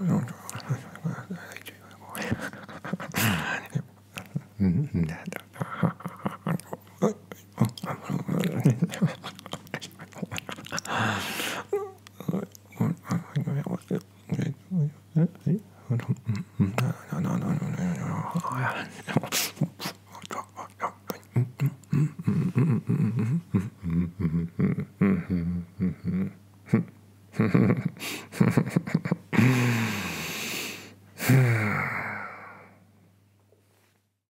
Mm-hmm. Hmm.